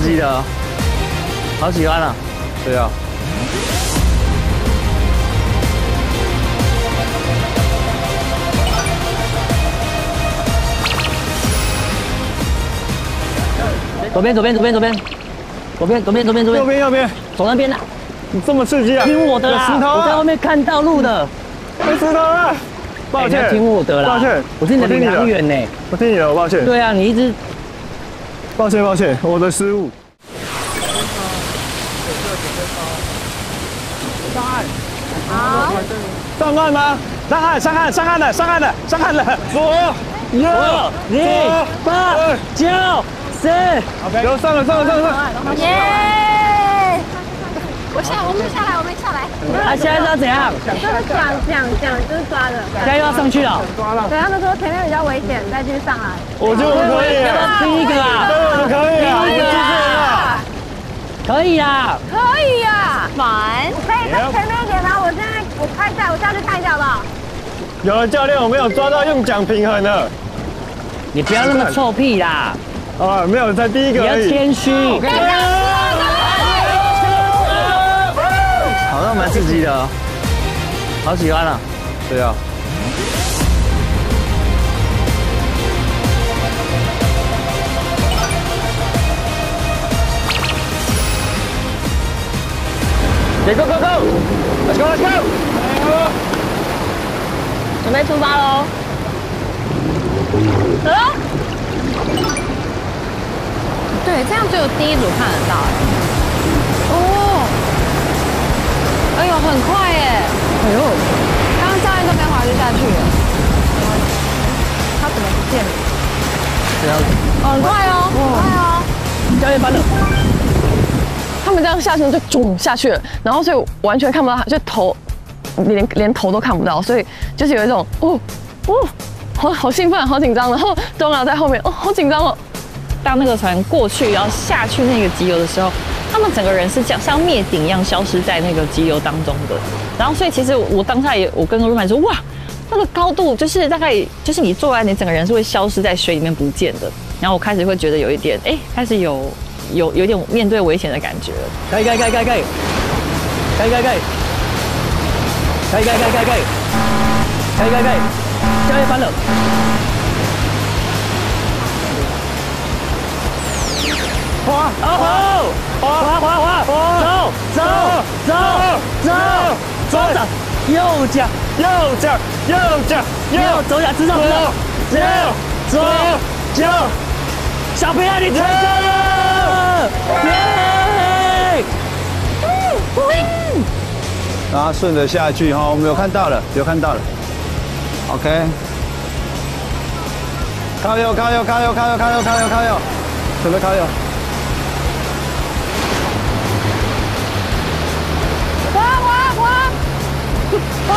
刺激的，好喜欢啊！对啊。左边，左边，左边，左边，左边，左边，左边，左边，右边，右边，走那边的。你这么刺激啊！听我的啦！我在外面看到路的。有石头啊！抱歉，听我的啦！抱歉，我是你的领航员呢。我听你的，我抱歉。对啊，你一直。抱歉，抱歉，我的失误。上岸。好。上岸吗？上岸，上岸，上岸了，上岸了，上岸了。左，右，零，八，九。四，OK，有上了，上了，上了，上了，耶！我下，我没下来，我没下来。他现在是要怎样？就是讲讲讲，就是抓的。现在又要上去了。对，他们说前面比较危险，再继续上来。我就可以啊，第一个啊，可以啊，第一个啊，可以啊，可以啊，烦。可以在前面一点吗？我现在我拍下，我下去看一下好不好？有了，教练，我没有抓到用桨平衡的。你不要那么臭屁啦。啊，没有，在第一个。你要谦虚。刺激的，好喜欢啊！对啊。Go go go！Let's go let's go！准备出发喽！走。对，这样只有第一组看得到哎呦，很快耶！哎呦，刚刚教练都没滑就下去了。他怎么不见了？这样子。很快哦，很快哦。教练翻了。他们这样下去就咚下去了，然后所以完全看不到他，就头连连头都看不到，所以就是有一种哦哦，好好兴奋，好紧张，然后东阳在后面哦，好紧张哦。当那个船过去然后下去那个急流的时候，他们整个人是像像灭顶一样消失在那个急流当中的。然后，所以其实我当下也，我跟罗曼说，哇，那个高度就是大概就是你坐完，你整个人是会消失在水里面不见的。然后我开始会觉得有一点，哎，开始有有有点面对危险的感觉。可以可以可以可以可以可以可以可以可以可以可以可以可以可以，教练翻了。滑哦，滑滑滑，走走走走走走，右脚右脚右脚右左脚，知道知道，右左右，小朋友，你成功了，耶！然后顺着下去哈，我们有看到了，有看到了，OK，靠右靠右靠右靠右靠右靠右靠右，准备靠右。滑，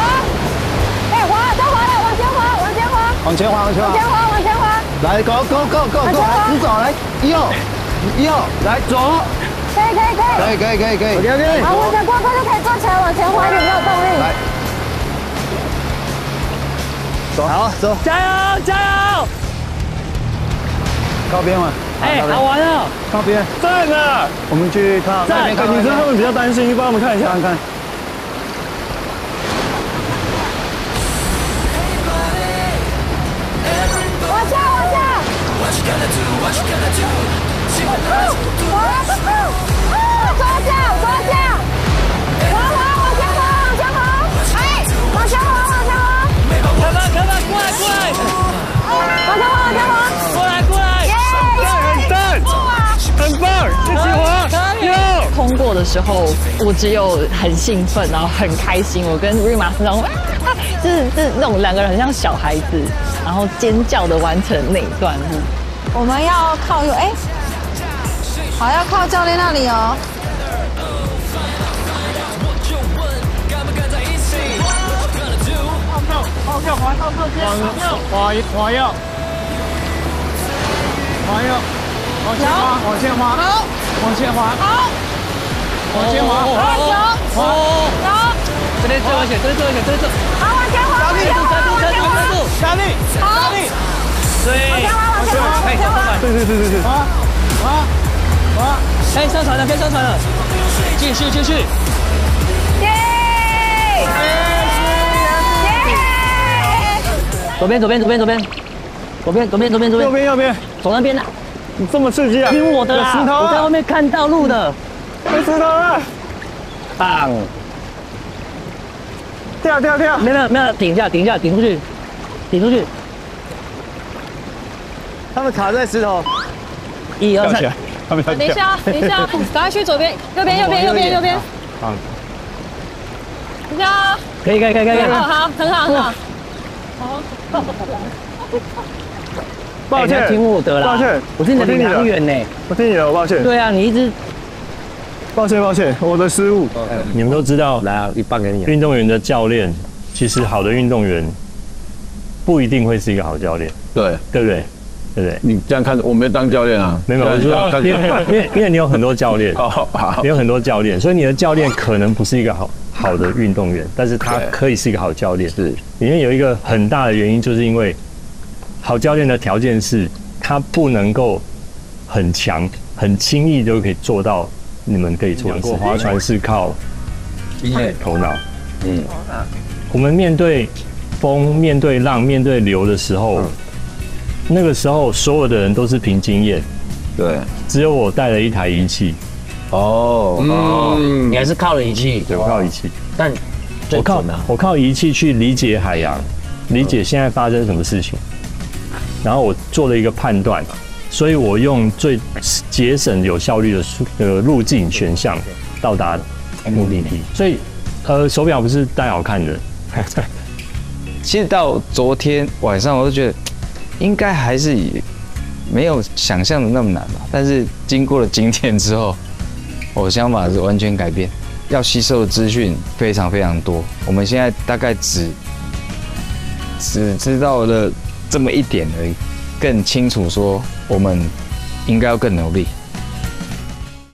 哎滑，都滑了，往前滑，往前滑，往前滑，往前滑，往前滑，往前滑，来，go go go go go，直走，来，右，右，来左，可以可以可以，可以可以可以可以，OK OK，好，往前过，快就可以坐起来往前滑，有没有动力？来，走，好，走，加油加油，靠边嘛，哎，好玩哦，靠边，在呢，我们去看，在，女生他们比较担心，帮我们看一下，看看。通过的时候，我只有很兴奋，然后很开心。我跟瑞玛是那种，就是是那种两个人很像小孩子，然后尖叫的完成那一段路。我们要靠右，哎，好，要靠教练那里哦。往右，往右，往右，往右，往右，往前滑，往前滑，好，往前滑，好。往前滑，好，有，有，这边最危险，这边最危险，这边最，好，往前滑，加力，加力，加力，加力，加力，对，往前滑，往前滑，往前滑，对对对对对，滑，滑，滑。哎上船了，可以上船了，继续继续。耶！左边左边左边左边，左边左边左边左边，右边右边，走那边的，你这么刺激啊！听我的啦，石头啊！我在后面看到路的，有石头啊！棒！跳跳跳！没有没有没有，顶一下顶一下顶出去，顶出去，他们卡在石头，一二三他们要跳。等一下，等一下，赶快去左边，右边，右边，右边，右边。好，等一下，可以可以可以可以可以。好好，很好，很好。好抱歉听我的啦，抱歉我是你的领航员呢。我听你的，我抱歉。对啊，你一直抱歉抱歉，我的失误。你们都知道，来啊，一半给你啊。运动员的教练，其实好的运动员不一定会是一个好教练，对对不对？对不对？你这样看，我没当教练啊。没有，我说，因为因为因为你有很多教练，好好你有很多教练，所以你的教练可能不是一个好好的运动员，但是他可以是一个好教练。是里面有一个很大的原因，就是因为好教练的条件是，他不能够很强、很轻易就可以做到你们可以做的事。划船是靠头脑，嗯，我们面对风、面对浪、面对流的时候，那个时候所有的人都是凭经验，对。只有我带了一台仪器，哦，嗯，你还是靠了仪器，对我靠仪器，但我靠。我靠仪器去理解海洋，理解现在发生什么事情，然后我做了一个判断，所以我用最节省、有效率的速呃路径选项到达目的。地。所以，呃，手表不是戴好看的，其实到昨天晚上，我就觉得应该还是没有想象的那么难吧。但是经过了今天之后，我想法是完全改变，要吸收的资讯非常非常多。我们现在大概只只知道了这么一点而已，更清楚说我们应该要更努力。